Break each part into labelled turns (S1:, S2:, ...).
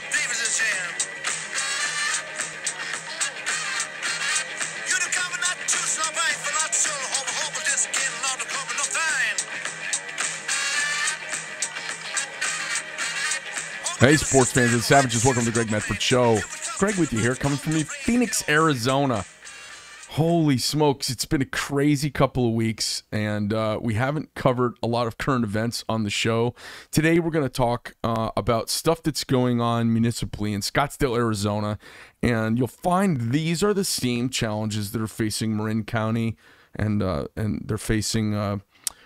S1: Davis' jam. You the cover not too? For not so no.
S2: Hey, sports fans and savages, welcome to Greg Medford Show. Greg with you here, coming from Phoenix, Arizona. Holy smokes, it's been a crazy couple of weeks, and uh, we haven't covered a lot of current events on the show. Today, we're going to talk uh, about stuff that's going on municipally in Scottsdale, Arizona, and you'll find these are the same challenges that are facing Marin County, and uh, and they're facing uh,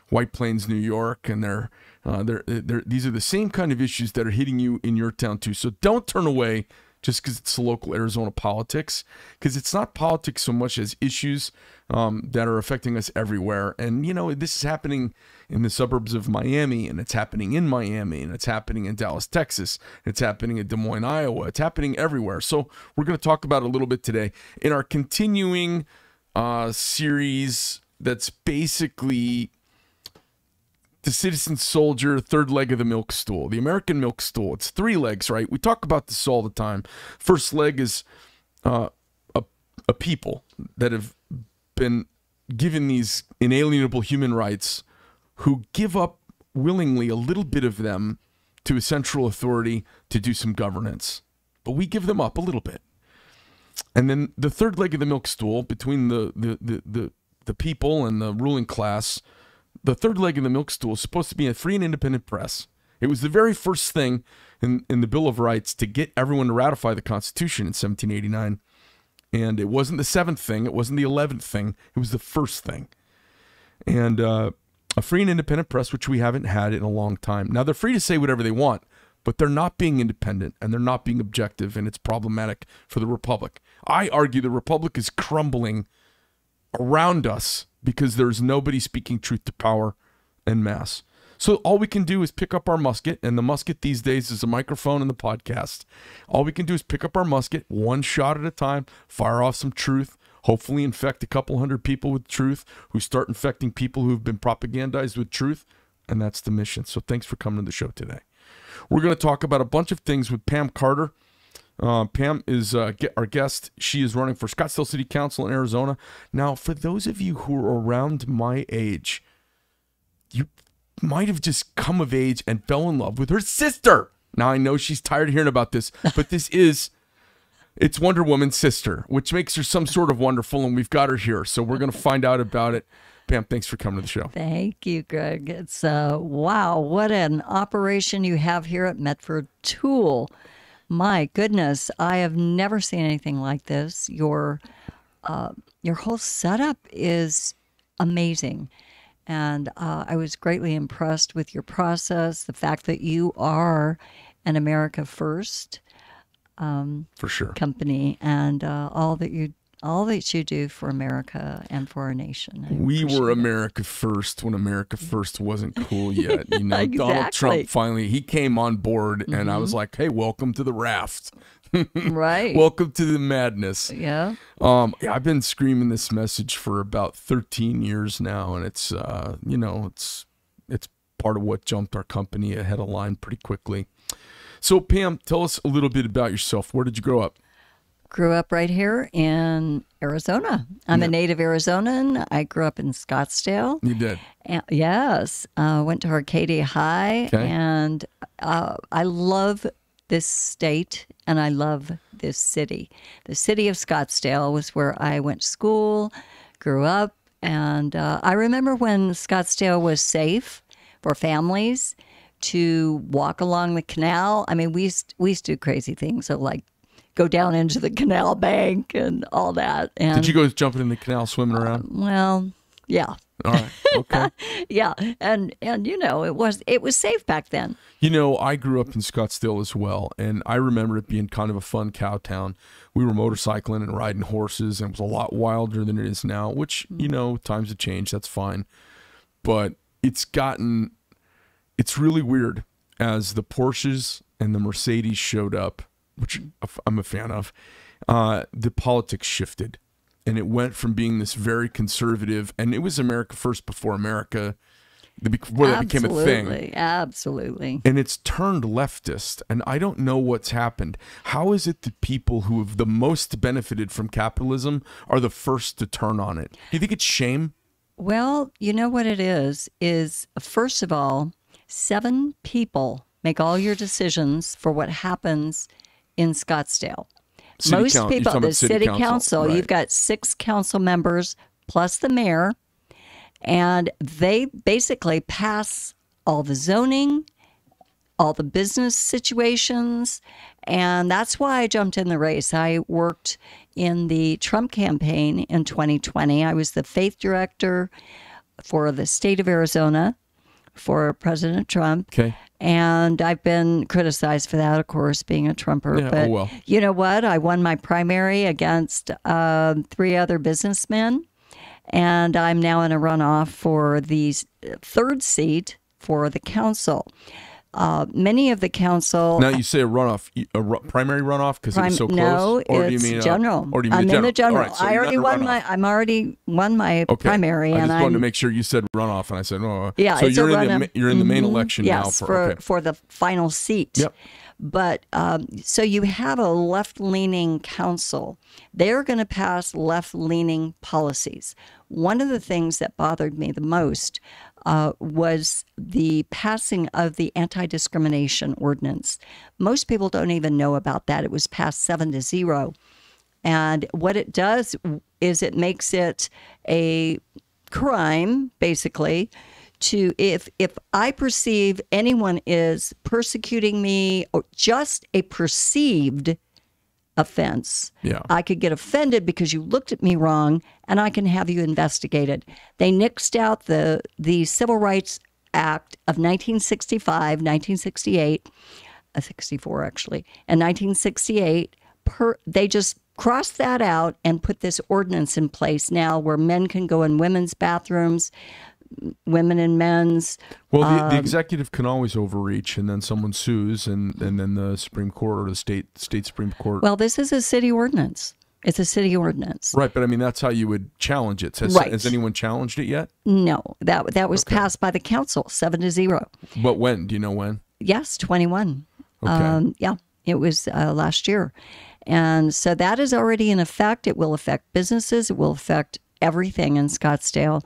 S2: White Plains, New York, and they're, uh, they're, they're these are the same kind of issues that are hitting you in your town too. So don't turn away just because it's local Arizona politics, because it's not politics so much as issues um, that are affecting us everywhere. And you know, this is happening in the suburbs of Miami, and it's happening in Miami, and it's happening in Dallas, Texas, it's happening in Des Moines, Iowa, it's happening everywhere. So we're going to talk about a little bit today in our continuing uh, series that's basically the citizen soldier, third leg of the milk stool, the American milk stool. It's three legs, right? We talk about this all the time. First leg is uh, a, a people that have been given these inalienable human rights who give up willingly a little bit of them to a central authority to do some governance. But we give them up a little bit. And then the third leg of the milk stool between the, the, the, the, the people and the ruling class the third leg of the milk stool is supposed to be a free and independent press. It was the very first thing in, in the Bill of Rights to get everyone to ratify the Constitution in 1789. And it wasn't the seventh thing, it wasn't the eleventh thing, it was the first thing. And uh, a free and independent press, which we haven't had in a long time. Now, they're free to say whatever they want, but they're not being independent and they're not being objective, and it's problematic for the Republic. I argue the Republic is crumbling around us because there's nobody speaking truth to power and mass. So all we can do is pick up our musket, and the musket these days is a microphone and the podcast. All we can do is pick up our musket, one shot at a time, fire off some truth, hopefully infect a couple hundred people with truth, who start infecting people who've been propagandized with truth, and that's the mission. So thanks for coming to the show today. We're going to talk about a bunch of things with Pam Carter. Uh, Pam is uh, our guest. She is running for Scottsdale City Council in Arizona. Now, for those of you who are around my age, you might have just come of age and fell in love with her sister. Now, I know she's tired of hearing about this, but this is. It's Wonder Woman's sister, which makes her some sort of wonderful, and we've got her here. So we're going to find out about it. Pam, thanks for coming to the show.
S3: Thank you, Greg. It's uh, wow, what an operation you have here at Medford Tool. My goodness, I have never seen anything like this. Your uh, your whole setup is amazing, and uh, I was greatly impressed with your process. The fact that you are an America First um,
S2: For sure.
S3: company, and uh, all that you all that you do for America and for our nation. I
S2: We were
S3: it.
S2: America first when America first wasn't cool yet. You know, Donald Trump finally he came on board, and I was like, "Hey, welcome to the raft.
S3: right.
S2: welcome to the madness."
S3: yeah.
S2: Um, yeah, I've been screaming this message for about 13 years now, and it's uh, you know, it's it's part of what jumped our company ahead of line pretty quickly. So, Pam, tell us a little bit about yourself. Where did you grow up?
S3: Grew up right here in Arizona. I'm a native Arizonan. I grew up in Scottsdale.
S2: You did.
S3: And, yes, uh, went to Arcadia High,
S2: Okay.
S3: and uh, I love this state and I love this city. The city of Scottsdale was where I went to school, grew up, and uh, I remember when Scottsdale was safe for families to walk along the canal. I mean, we used, we used to do crazy things, so like go down into the canal bank and all that. And
S2: Did you go jumping in the canal, swimming uh, around?
S3: well, yeah,
S2: All right. Okay.
S3: yeah, and and you know it was it was safe back then.
S2: You know, I grew up in Scottsdale as well, and I remember it being kind of a fun cow town. We were motorcycling and riding horses, and it was a lot wilder than it is now, which, mm. you know, times have changed. That's fine. But it's gotten, it's really weird as the Porsches and the Mercedes showed up, which I'm a fan of, uh, the politics shifted. And it went from being this very conservative, and it was America first before America the- before that became a thing.
S3: Absolutely, absolutely.
S2: and it's turned leftist and i don't know what's happened how is it that people who have the most benefited from capitalism are the first to turn on it do you think it's shame
S3: Well, you know what it is is first of all, seven people make all your decisions for what happens in Scottsdale.
S2: City
S3: Most
S2: coun- you're
S3: people, the
S2: city
S3: city,
S2: council,
S3: council,
S2: right.
S3: you've got six council members plus the mayor, and they basically pass all the zoning, all the business situations. And that's why I jumped in the race. I worked in the Trump campaign in 2020. I was the faith director for the state of Arizona for President Trump.
S2: Okay.
S3: And I've been criticized for that, of course, being a Trumper.
S2: Yeah, oh
S3: but
S2: well.
S3: you know what? I won my primary against um three other businessmen. And I'm now in a runoff for the third seat for the council. Uh, many of the council
S2: now you say a runoff a ru- primary runoff because
S3: Prim-
S2: it's so close
S3: no,
S2: or do you
S3: it's
S2: mean uh,
S3: general.
S2: or do you mean
S3: I'm
S2: the
S3: in the general.
S2: Right, so
S3: I already won my. I'm already won my
S2: Okay.
S3: primary,
S2: I
S3: and
S2: just wanted
S3: I'm
S2: to make sure you said runoff, and I said, "Oh,
S3: yeah.
S2: So you're in the you're in the main
S3: Mhm.
S2: election now for,
S3: for
S2: okay.
S3: for the final seat.
S2: Yep.
S3: But um, so you have a left leaning council. They're going to pass left leaning policies. One of the things that bothered me the most uh, was the passing of the anti discrimination ordinance. Most people don't even know about that. It was passed seven to zero. And what it does is it makes it a crime, basically, to if if I perceive anyone is persecuting me or just a perceived offense.
S2: Yeah.
S3: I could get offended because you looked at me wrong and I can have you investigated. They nixed out the the Civil Rights Act of 1965, 1968, uh, 64 actually, and 1968 per they just crossed that out and put this ordinance in place now where men can go in women's bathrooms, women and men's.
S2: Well, the,
S3: Um,
S2: the executive can always overreach, and then someone sues, and, and then the Supreme Court or the state state Supreme Court.
S3: Well, this is a city ordinance. It's a city ordinance.
S2: right, but I mean that's how you would challenge it. Has,
S3: Right.
S2: has anyone challenged it yet?
S3: No, that that was passed by the council, seven to zero.
S2: But when? Do you know when?
S3: Yes, 21.
S2: Okay.
S3: Um, yeah, it was uh, last year. And so that is already in effect. It will affect businesses, it will affect everything in Scottsdale.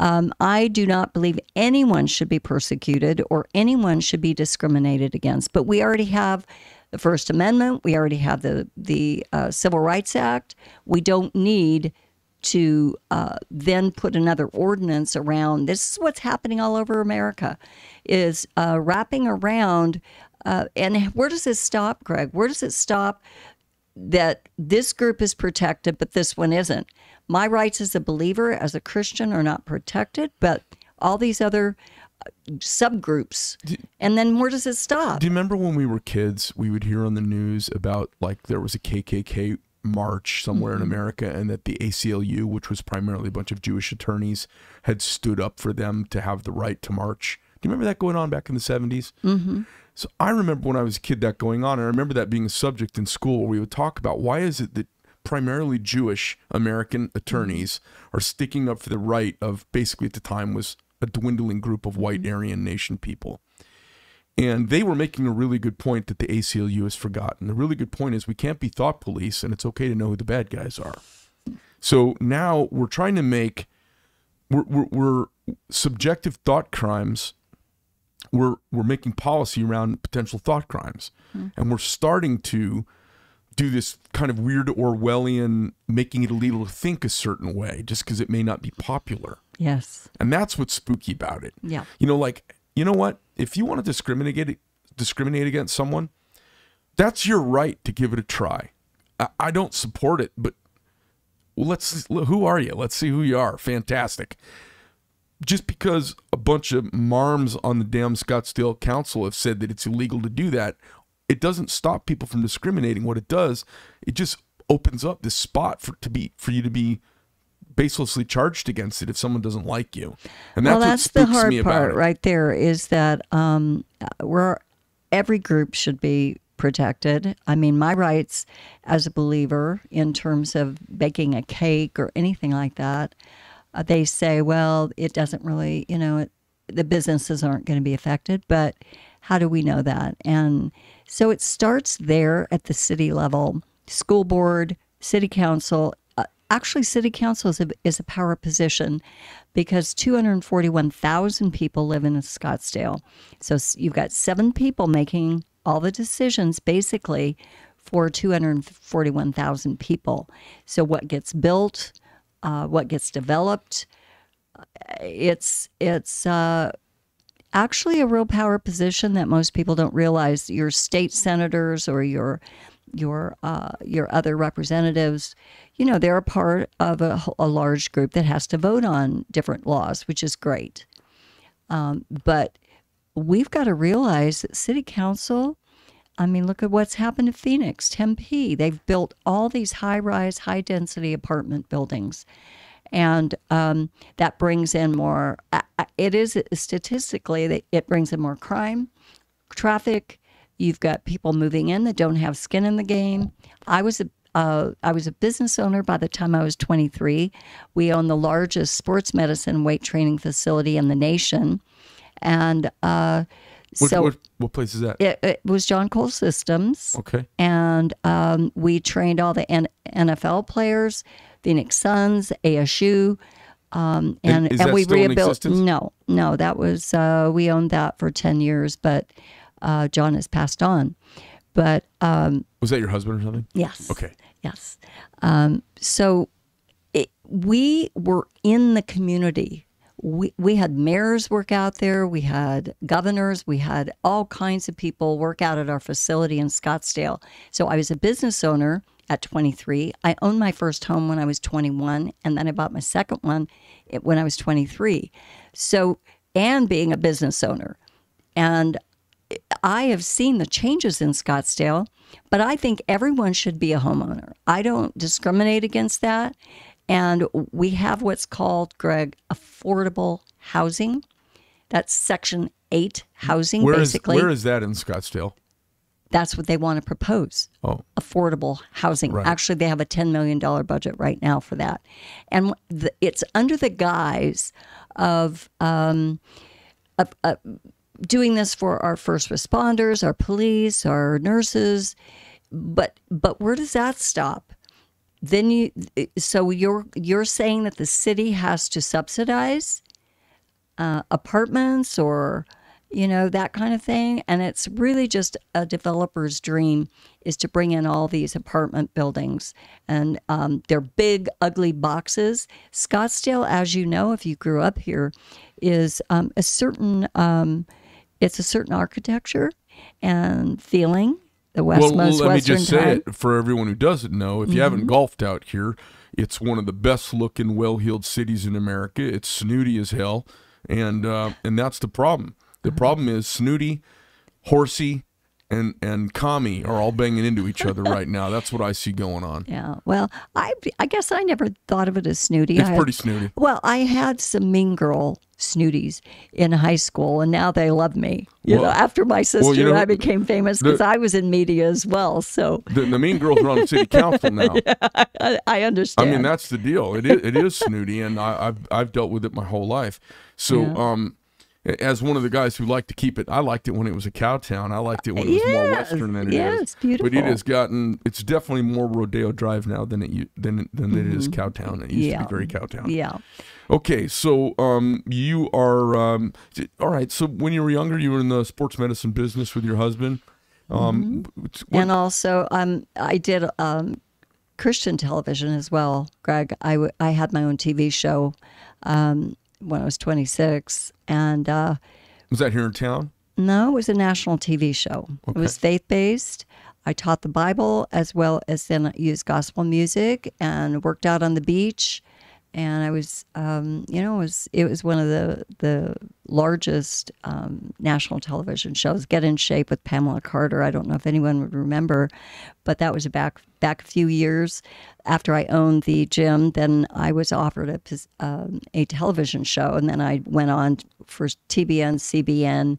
S3: Um, I do not believe anyone should be persecuted or anyone should be discriminated against, but we already have the First Amendment, we already have the, the uh, Civil Rights Act. We don't need to uh, then put another ordinance around. This is what's happening all over america is uh, wrapping around uh, and where does this stop greg? Where does it stop that this group is protected but this one isn't my rights as a believer as a christian are not protected but all these other uh, subgroups and then where does it stop
S2: Do you remember when we were kids, we would hear on the news about like there was a KKK march somewhere
S3: Mm-hmm.
S2: in America, and that the ACLU, which was primarily a bunch of Jewish attorneys, had stood up for them to have the right to march. Do you remember that going on back in the 70s? Mm-hmm. So I remember when I was a kid that going on, and I remember that being a subject in school where we would talk about why is it that primarily Jewish American attorneys mm-hmm. are sticking up for the right of basically at the time was a dwindling group of white mm-hmm. Aryan nation people. And they were making a really good point that the ACLU has forgotten. The really good point is we can't be thought police, and it's okay to know who the bad guys are. So now we're trying to make we're, we're, we're subjective thought crimes. We're we're making policy around potential thought crimes, hmm. and we're starting to do this kind of weird Orwellian, making it illegal to think a certain way just because it may not be popular.
S3: yes
S2: And that's what's spooky about it.
S3: Yeah.
S2: You know, like, you know what? If you want to discriminate discriminate against someone, that's your right to give it a try. I, I don't support it, but well, let's who are you? Let's see who you are. Fantastic. Just because a bunch of marms on the damn Scottsdale Council have said that it's illegal to do that, it doesn't stop people from discriminating. What it does, it just opens up this spot for to be for you to be baselessly charged against it if someone doesn't like you. And that's
S3: well, that's
S2: what
S3: the hard
S2: me about
S3: part right there is that um, we're every group should be protected. I mean, my rights as a believer in terms of baking a cake or anything like that, uh, they say, well, it doesn't really, you know, it the businesses aren't going to be affected, but how do we know that? And so it starts there at the city level, school board, city council. Uh, actually, city council is a, is a power position because 241,000 people live in Scottsdale. So you've got seven people making all the decisions basically for 241,000 people. So what gets built, uh, what gets developed, it's it's uh, actually a real power position that most people don't realize. Your state senators or your your uh, your other representatives, you know, they're a part of a, a large group that has to vote on different laws, which is great. Um, but we've got to realize that city council. I mean, look at what's happened to Phoenix, Tempe. They've built all these high-rise, high-density apartment buildings and um, that brings in more. It is statistically that it brings in more crime, traffic. You've got people moving in that don't have skin in the game. I was a uh, I was a business owner by the time I was 23. We own the largest sports medicine weight training facility in the nation, and uh,
S2: What,
S3: so
S2: what, what place is that?
S3: it, it was John Cole Systems
S2: Okay.
S3: and um, we trained all the N- NFL players, Phoenix Suns, ASU, um, and
S2: is
S3: and
S2: that
S3: we rebuilt. No, no, that was uh, we owned that for ten years, but uh, John has passed on. But um,
S2: Was that your husband or something?
S3: yes,
S2: Okay.
S3: yes. Um, so it, we were in the community. We, we had mayors work out there. We had governors. We had all kinds of people work out at our facility in Scottsdale. So I was a business owner at 23. I owned my first home when I was 21, and then I bought my second one eh, when I was 23. So, and being a business owner. And eh, I have seen the changes in Scottsdale, but I think everyone should be a homeowner. I don't discriminate against that. And we have what's called, Greg, affordable housing. That's Section 8 housing,
S2: Where is
S3: basically.
S2: where is that in Scottsdale?
S3: That's what they want to propose
S2: Oh,
S3: affordable housing.
S2: Right.
S3: Actually, they have a $10 million budget right now for that. And the, it's under the guise of, um, of uh, doing this for our first responders, our police, our nurses. But but where does that stop? Then you so you're you're saying that the city has to subsidize uh, apartments or you know that kind of thing? And it's really just a developer's dream is to bring in all these apartment buildings. And um, they're big ugly boxes. Scottsdale as you know if you grew up here is um, a certain um, it's a certain architecture and feeling the west
S2: well, let me
S3: western
S2: just say
S3: time.
S2: it for everyone who doesn't know. If you haven't golfed out here, it's one of the best looking, well heeled cities in America. It's snooty as hell, and uh, and that's the problem. The problem is snooty, horsey, and and commie are all banging into each other right now. That's what I see going on.
S3: Yeah. Well, I I guess I never thought of it as snooty.
S2: It's
S3: I-
S2: pretty snooty.
S3: Well, I had some mean girl snooties in high school, and now they love me. You
S2: Well-
S3: know, after my sister
S2: you
S3: and I became famous because I was in media as well. So
S2: The, the mean girls are on the city council now.
S3: I, I
S2: I
S3: understand.
S2: mean, that's the deal. It is, it is snooty, and I, I've I've dealt with it my whole life. So,
S3: Yeah.
S2: um, as one of the guys who liked to keep it, I liked it when it was a cow town. I liked it when it was more
S3: Yes,
S2: western than it is.
S3: yes,
S2: But it has gotten. It's definitely more Rodeo Drive now than it than than it is Cowtown. It used
S3: Mm-hmm. Yeah.
S2: to be very Cowtown.
S3: yeah.
S2: Okay, so um, you are um, all right. So when you were younger, you were in the sports medicine business with your husband. Um, what-
S3: and also um, I did um, Christian television as well, Greg. I, w- I had my own TV show um, when I was 26, and uh,
S2: was that here in town?
S3: No, it was a national TV show. It was faith based. I taught the Bible as well as then used gospel music and worked out on the beach. And I was, um, you know, it was it was one of the the largest um, national television shows. Get in Shape with Pamela Carter. I don't know if anyone would remember, but that was back back a few years after I owned the gym. Then I was offered a um, a television show, and then I went on for TBN, CBN,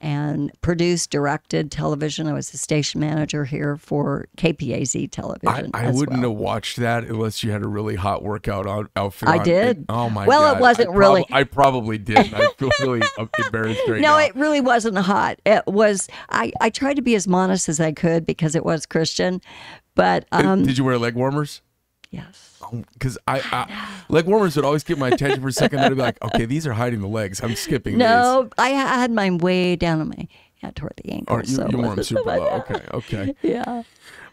S3: and produced, directed television. I was the station manager here for KPAZ television.
S2: I
S3: as
S2: wouldn't
S3: well.
S2: have watched that unless you had a really hot workout out, outfit.
S3: I
S2: on.
S3: did.
S2: oh my
S3: Well,
S2: god!
S3: it wasn't
S2: I
S3: really-
S2: I probably did. I feel really embarrassed right
S3: No,
S2: now.
S3: it really wasn't hot. It was. I I tried to be as modest as I could because it was Christian, but um,
S2: did you wear leg warmers?
S3: Yes.
S2: Because I, I leg warmers would always get my attention for a second. I'd be like, okay, these are hiding the legs. I'm skipping these.
S3: No, I had mine way down on my yeah toward the ankle.
S2: You,
S3: so
S2: you wore them super low. Okay, okay.
S3: Yeah.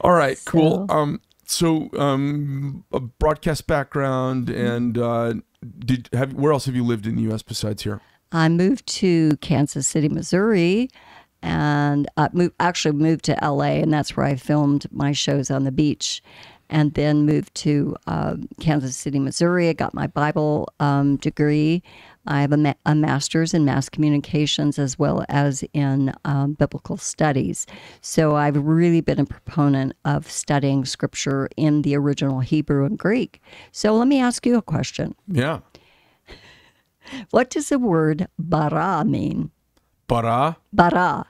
S2: All right, cool.
S3: So-
S2: Um, so um, a broadcast background, and uh, did have where else have you lived in the U.S. besides here?
S3: I moved to Kansas City, Missouri, and uh, moved, actually moved to LA, and that's where I filmed my shows on the beach. And then moved to uh, Kansas City, Missouri. I got my Bible um, degree. I have a, ma- a master's in mass communications as well as in um, biblical studies. So I've really been a proponent of studying scripture in the original Hebrew and Greek. So let me ask you a question.
S2: Yeah,
S3: What does the word bara mean?
S2: bara.
S3: Bara.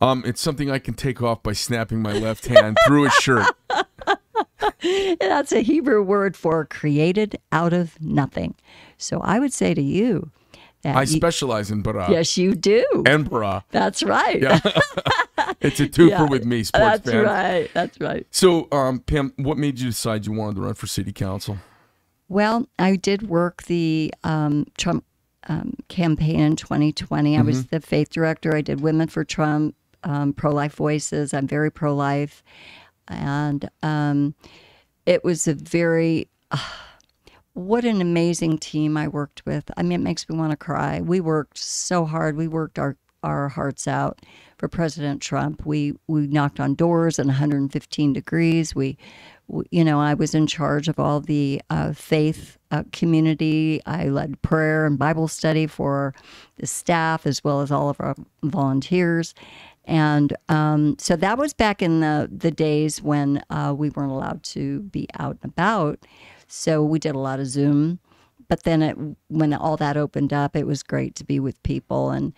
S2: Um, it's something I can take off by snapping my left hand through a shirt.
S3: That's a Hebrew word for created out of nothing. So I would say to you that
S2: I
S3: you-
S2: specialize in bara
S3: yes, you do.
S2: and bara.
S3: That's right.
S2: Yeah. It's a twofer
S3: Yeah.
S2: with me, sports
S3: That's
S2: fan.
S3: right. That's right.
S2: So, um, Pam, what made you decide you wanted to run for city council?
S3: Well, I did work the um, Trump um, campaign in 2020. I was the faith director. I did Women for Trump, um, Pro Life Voices. I'm very pro life. And um, it was a very, what an amazing team I worked with. I mean, it makes me want to cry. We worked so hard. We worked our, our hearts out for President Trump. We we knocked on doors at 115 degrees. We, we you know, I was in charge of all the uh, faith uh, community. I led prayer and Bible study for the staff as well as all of our volunteers. And um, so that was back in the, the days when uh, we weren't allowed to be out and about. So we did a lot of Zoom. But then it, when all that opened up, it was great to be with people and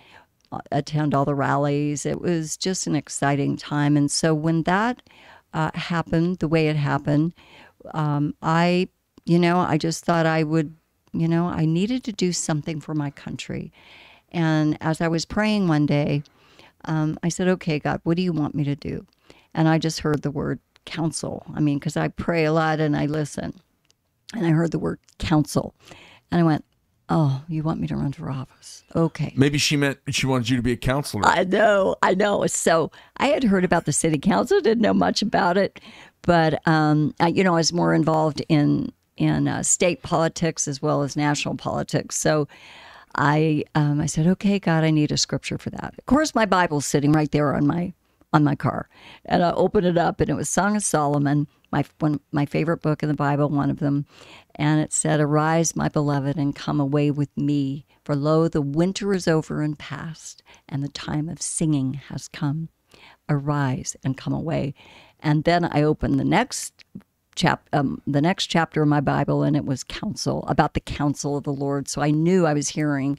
S3: uh, attend all the rallies. It was just an exciting time. And so when that uh, happened the way it happened, um, I, you know, I just thought I would, you know, I needed to do something for my country. And as I was praying one day, um, I said, okay, God, what do you want me to do? And I just heard the word counsel. I mean, because I pray a lot and I listen. And I heard the word counsel. And I went, oh, you want me to run for office? Okay.
S2: Maybe she meant she wanted you to be a counselor.
S3: I know, I know. So I had heard about the city council, didn't know much about it, but um, I, you know, I was more involved in in uh, state politics as well as national politics. So I um, I said, okay, God, I need a scripture for that. Of course, my Bible's sitting right there on my on my car, and I opened it up, and it was Song of Solomon, my one my favorite book in the Bible, one of them, and it said, "Arise, my beloved, and come away with me, for lo, the winter is over and past, and the time of singing has come. Arise and come away." And then I opened the next chap um, the next chapter of my Bible, and it was counsel about the counsel of the Lord. So I knew I was hearing.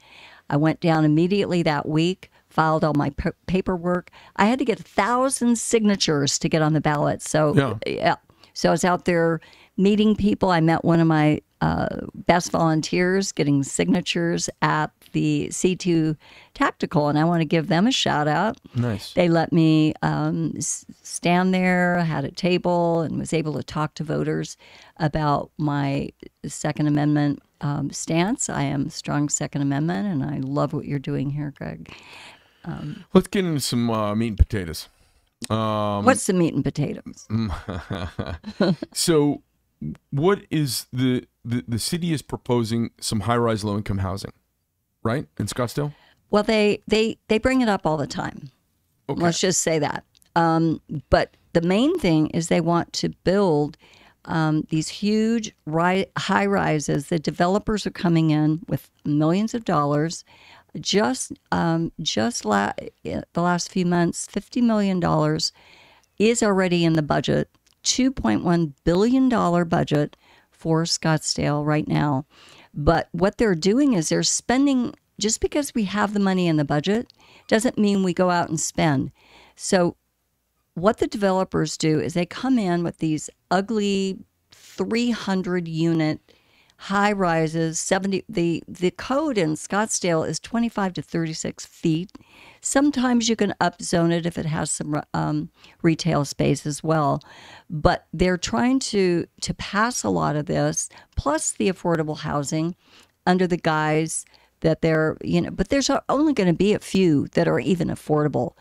S3: I went down immediately that week, filed all my p- paperwork. I had to get a thousand signatures to get on the ballot. So
S2: Yeah.
S3: yeah. So I was out there meeting people. I met one of my uh, best volunteers getting signatures at the C2 Tactical, and I want to give them a shout out.
S2: nice.
S3: They let me um, stand there, had a table, and was able to talk to voters about my Second Amendment um, stance. I am strong Second Amendment, and I love what you're doing here, Greg.
S2: Let's get into some uh, meat and potatoes. Um,
S3: What's the meat and potatoes?
S2: so, what is the, the the city is proposing some high rise low income housing, right in Scottsdale?
S3: Well, they they they bring it up all the time.
S2: Okay.
S3: Let's just say that. Um, but the main thing is they want to build um, these huge ri- high rises. The developers are coming in with millions of dollars. Just um, just la- the last few months, fifty million dollars is already in the budget. Two point one billion dollar budget for Scottsdale right now. But what they're doing is they're spending just because we have the money in the budget doesn't mean we go out and spend. So what the developers do is they come in with these ugly 300 unit high rises 70 the the code in scottsdale is 25 to 36 feet sometimes you can upzone it if it has some um, retail space as well but they're trying to to pass a lot of this plus the affordable housing under the guise that they're you know but there's only going to be a few that are even affordable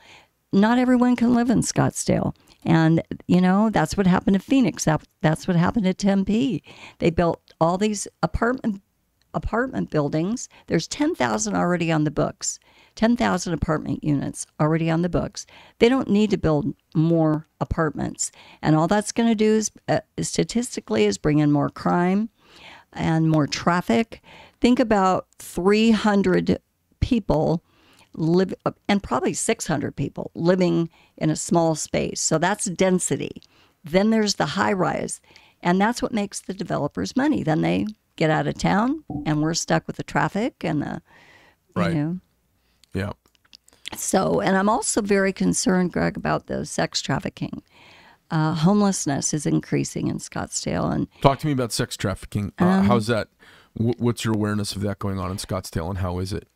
S3: not everyone can live in Scottsdale. And, you know, that's what happened to Phoenix. That, that's what happened to Tempe. They built all these apartment apartment buildings. There's 10,000 already on the books. 10,000 apartment units already on the books. They don't need to build more apartments. And all that's going to do is uh, statistically is bring in more crime and more traffic. Think about 300 people live and probably 600 people living in a small space. So that's density. Then there's the high rise, and that's what makes the developers money. Then they get out of town, and we're stuck with the traffic and the,
S2: Right.
S3: you know.
S2: Yeah.
S3: So, and I'm also very concerned, Greg, about the sex trafficking. Uh, homelessness is increasing in Scottsdale, and
S2: Talk to me about sex trafficking. Uh,
S3: Um,
S2: how's that? wh- What's your awareness of that going on in Scottsdale, and how is it?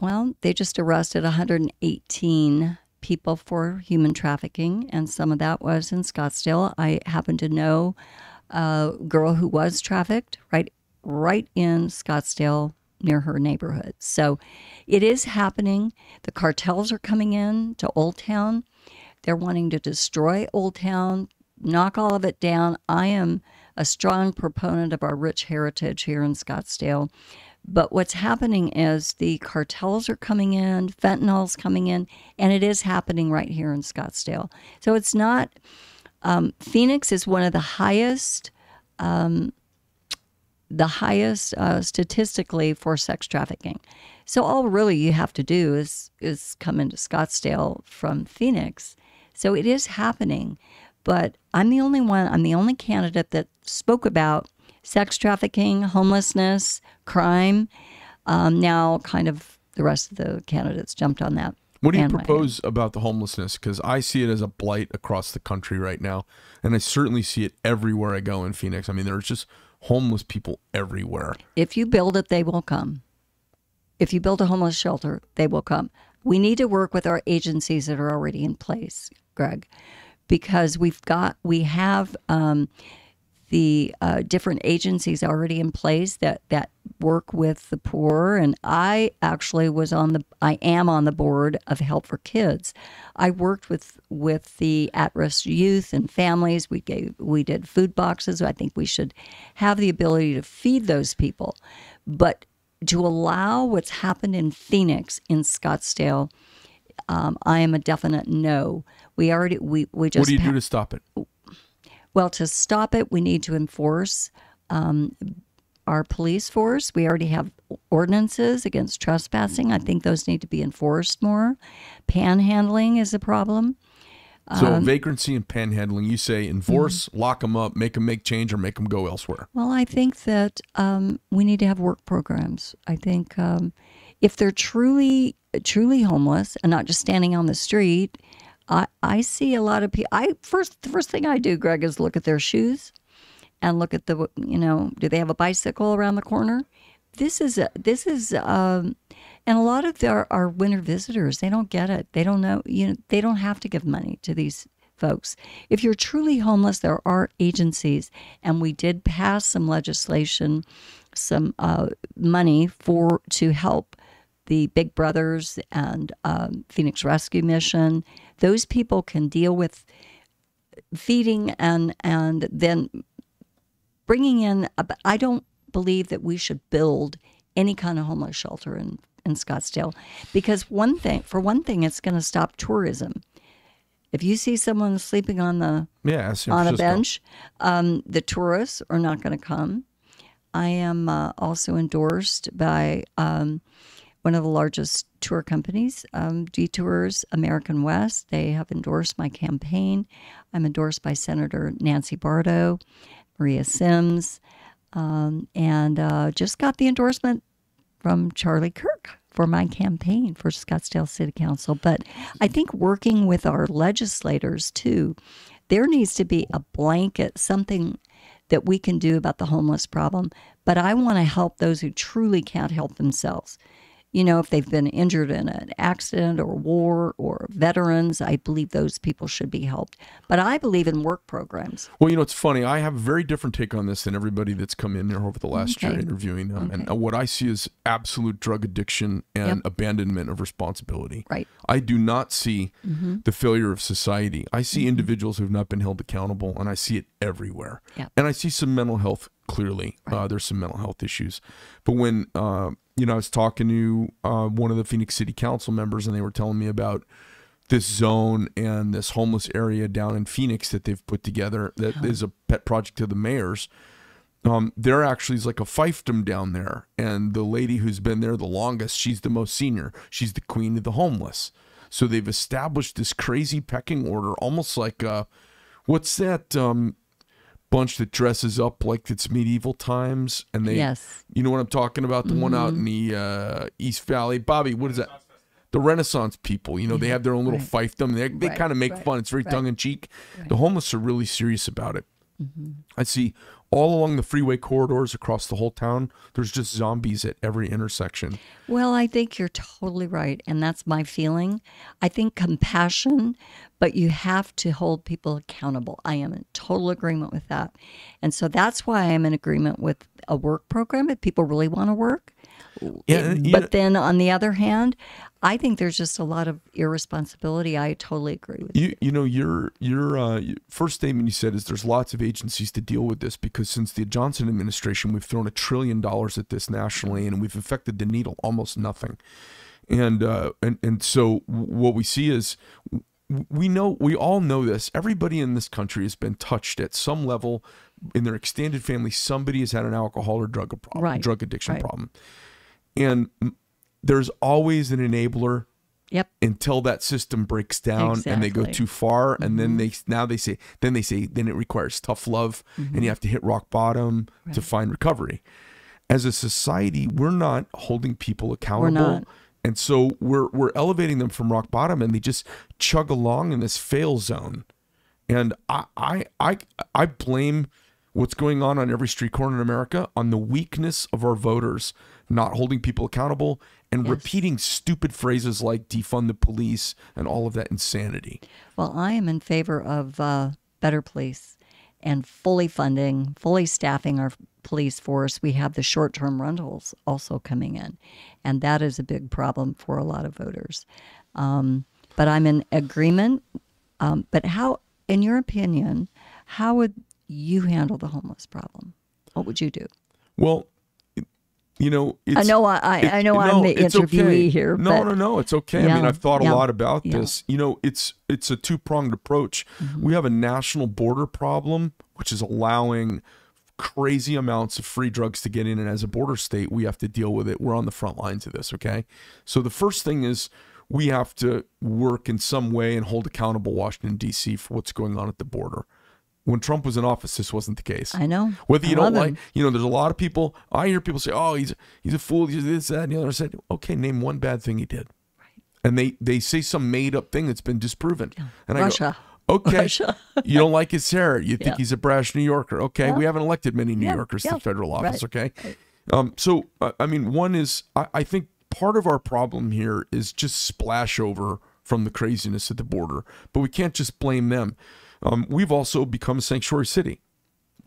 S3: Well, they just arrested 118 people for human trafficking, and some of that was in Scottsdale. I happen to know a girl who was trafficked right right in Scottsdale near her neighborhood. So it is happening. The cartels are coming in to Old Town. They're wanting to destroy Old Town, knock all of it down. I am a strong proponent of our rich heritage here in Scottsdale. But what's happening is the cartels are coming in, fentanyl's coming in, and it is happening right here in Scottsdale. So it's not, um, Phoenix is one of the highest, um, the highest uh, statistically for sex trafficking. So all really you have to do is is come into Scottsdale from Phoenix. So it is happening, but I'm the only one. I'm the only candidate that spoke about sex trafficking, homelessness, crime. Um, now, kind of the rest of the candidates jumped on that.
S2: What do you propose about the homelessness? Because I see it as a blight across the country right now, and I certainly see it everywhere I go in Phoenix. I mean, there's just homeless people everywhere.
S3: If you build it, they will come. If you build a homeless shelter, they will come. We need to work with our agencies that are already in place, Greg, because we've got we have um, the uh, different agencies already in place that that work with the poor. And I actually was on the I am on the board of Help for Kids. I worked with with the at risk youth and families. We gave we did food boxes. I think we should have the ability to feed those people, but to allow what's happened in Phoenix in Scottsdale. Um, I am a definite no. We already we we just
S2: What do you
S3: pa-
S2: do to stop it?
S3: Well, to stop it, we need to enforce um, our police force. We already have ordinances against trespassing. I think those need to be enforced more. Panhandling is a problem.
S2: So
S3: Um,
S2: vagrancy and panhandling, you say enforce,
S3: mm-hmm.
S2: lock them up, make them make change, or make them go elsewhere.
S3: Well, I think that um, we need to have work programs. I think um, if they're truly truly homeless and not just standing on the street, I, I see a lot of people. I first the first thing I do, Greg, is look at their shoes and look at the you know do they have a bicycle around the corner? This is a, this is um, and a lot of our, our winter visitors they don't get it. They don't know you know they don't have to give money to these folks. If you're truly homeless, there are agencies, and we did pass some legislation, some uh, money for to help the Big Brothers and um, Phoenix Rescue Mission. Those people can deal with feeding and and then bringing in. a- I don't believe that we should build any kind of homeless shelter in in Scottsdale because one thing, for one thing, it's going to stop tourism. If you see someone sleeping on the
S2: Yeah,
S3: on a bench. Um, the tourists are not going to come. I am uh, also endorsed by um, one of the largest tour companies, um, Detours American West. They have endorsed my campaign. I'm endorsed by Senator Nancy Barto, Maria Syms, um, and uh, just got the endorsement from Charlie Kirk for my campaign for Scottsdale City Council. But I think working with our legislators too, there needs to be a blanket, something that we can do about the homeless problem. But I want to help those who truly can't help themselves. You know, if they've been injured in an accident or war or veterans, I believe those people should be helped. But I believe in work programs.
S2: Well, you know, it's funny. I have a very different take on this than everybody that's come in here over the last year interviewing them. And uh, what I see is absolute drug addiction and
S3: Yep.
S2: abandonment of responsibility.
S3: Right.
S2: I do not see the failure of society. I see individuals who have not been held accountable, and I see it everywhere.
S3: Yep.
S2: And I see some mental health clearly. Uh, there's some mental health issues. But when, uh, you know, I was talking to uh, one of the Phoenix City Council members, and they were telling me about this zone and this homeless area down in Phoenix that they've put together that is a pet project of the mayor's. Um, there actually is like a fiefdom down there, and the lady who's been there the longest, she's the most senior. She's the queen of the homeless. So they've established this crazy pecking order, almost like uh, what's that um, bunch that dresses up like it's medieval times, and they,
S3: Yes.
S2: you know what I'm talking about, the one out in the uh, East Valley. Bobby, what is that? The Renaissance people, you know, they have their own little
S3: Right.
S2: fiefdom. They, they
S3: Right,
S2: kind of make
S3: right,
S2: fun. It's very tongue in cheek. The homeless are really serious about it.
S3: Mm-hmm.
S2: I see all along the freeway corridors across the whole town, there's just zombies at every intersection.
S3: Well, I think you're totally right. And that's my feeling. I think compassion, but you have to hold people accountable. I am in total agreement with that. And so that's why I'm in agreement with a work program if people really want to work.
S2: Yeah,
S3: but
S2: know-
S3: then on the other hand, I think there's just a lot of irresponsibility. I totally agree with you.
S2: You you know your your uh, first statement you said is there's lots of agencies to deal with this because since the Johnson administration we've thrown a trillion dollars at this nationally and we've affected the needle almost nothing, and uh, and and so what we see is we know we all know this. Everybody in this country has been touched at some level in their extended family. Somebody has had an alcohol or drug problem,
S3: Right,
S2: drug addiction
S3: right.
S2: problem, and there's always an enabler
S3: Yep.
S2: until that system breaks down and they go too far and then mm-hmm. they now they say then they say then it requires tough love and you mm-hmm. have to hit rock bottom to find recovery. As a society we're not holding people accountable and so we're we're elevating them from rock bottom and they just chug along in this fail zone. And I, I, I, I blame what's going on on every street corner in America on the weakness of our voters not holding people accountable and repeating stupid phrases like defund the police and all of that insanity.
S3: Well, I am in favor of uh, better police and fully funding, fully staffing our police force. We have the short term rentals also coming in, and that is a big problem for a lot of voters. Um, but I'm in agreement. Um, but how, in your opinion, how would you handle the homeless problem? What would you do?
S2: Well, you know, it's,
S3: I know I, I, I know I'm the interviewee
S2: okay.
S3: here.
S2: No,
S3: but
S2: no, no, it's okay. I mean, I've thought
S3: yeah,
S2: a lot about
S3: yeah.
S2: this. You know, it's it's a two pronged approach.
S3: Mm-hmm.
S2: We have a national border problem, which is allowing crazy amounts of free drugs to get in, and as a border state, we have to deal with it. We're on the front lines of this. Okay, so the first thing is we have to work in some way and hold accountable Washington D.C. for what's going on at the border. When Trump was in office, this wasn't the case.
S3: I know.
S2: Whether you
S3: I
S2: don't like,
S3: him.
S2: you know, there's a lot of people. I hear people say, "Oh, he's he's a fool. He's this, that, and the other." I said, "Okay, name one bad thing he did." Right. And they they say some made up thing that's been disproven. And I
S3: Russia.
S2: go, "Okay,
S3: Russia.
S2: you don't like his hair. You think
S3: Yeah.
S2: he's a brash New Yorker. Okay, we haven't elected many New
S3: Yeah,
S2: Yorkers
S3: yeah,
S2: to federal office.
S3: right,
S2: Okay, um, so uh, I mean, one is I, I think part of our problem here is just splash over from the craziness at the border, but we can't just blame them. Um, we've also become a sanctuary city.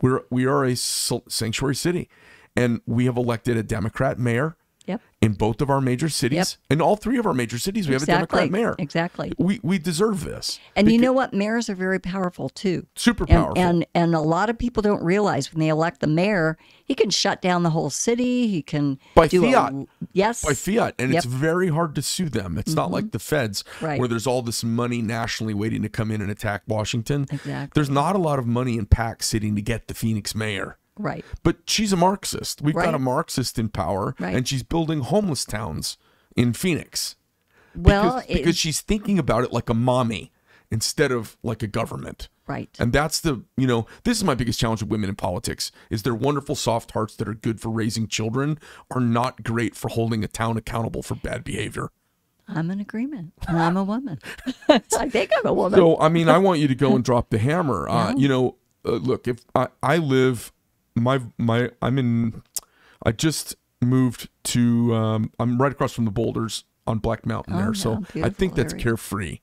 S2: We're we are a sanctuary city, and we have elected a Democrat mayor. In both of our major cities.
S3: Yep.
S2: In all three of our major cities, we have a Democrat mayor.
S3: Exactly.
S2: We we deserve this.
S3: And you know what? Mayors are very powerful too.
S2: Super
S3: And,
S2: powerful.
S3: and and a lot of people don't realize when they elect the mayor, he can shut down the whole city. He can
S2: By
S3: do a-
S2: fiat.
S3: yes,
S2: by fiat, and it's
S3: Yep. Mm-hmm.
S2: very hard to sue them. It's not like the feds,
S3: Right.
S2: where there's all this money nationally waiting to come in and attack Washington.
S3: Exactly.
S2: There's not a lot of money in PAC sitting to get the Phoenix mayor.
S3: Right.
S2: But she's a Marxist. We've got a Marxist in power,
S3: Right.
S2: and she's building homeless towns in Phoenix.
S3: Well,
S2: because,
S3: it-
S2: because she's thinking about it like a mommy instead of like a government.
S3: Right.
S2: And that's the, you know, this is my biggest challenge with women in politics is their wonderful soft hearts that are good for raising children are not great for holding a town accountable for bad behavior.
S3: I'm in agreement. I'm a woman. I think I'm a woman.
S2: So, I mean, I want you to go and drop the hammer. Uh, you know, uh, look, if I, I live, my, my, I'm in, I just moved to, um, I'm right across from the boulders on Black Mountain there.
S3: Oh,
S2: so I think that's
S3: area.
S2: carefree.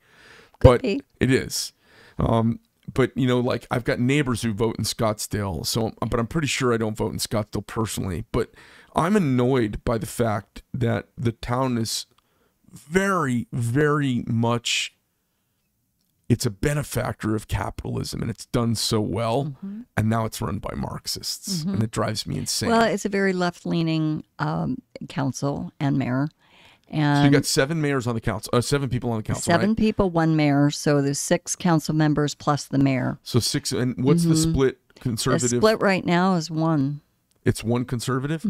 S2: but
S3: be.
S2: it is. Um, but you know, like I've got neighbors who vote in Scottsdale, so but I'm pretty sure I don't vote in Scottsdale personally. But I'm annoyed by the fact that the town is very, very much. It's a benefactor of capitalism, and it's done so well, and now it's run by Marxists, and it drives me insane.
S3: well, it's a very left leaning um, council and mayor.
S2: so you
S3: And
S2: got seven mayors on the council, uh, seven people on the council,
S3: seven
S2: right?
S3: people, one mayor. So there's six council members plus the mayor.
S2: So six, and what's the split?
S3: The
S2: Conservative.
S3: split right now is one.
S2: It's one conservative.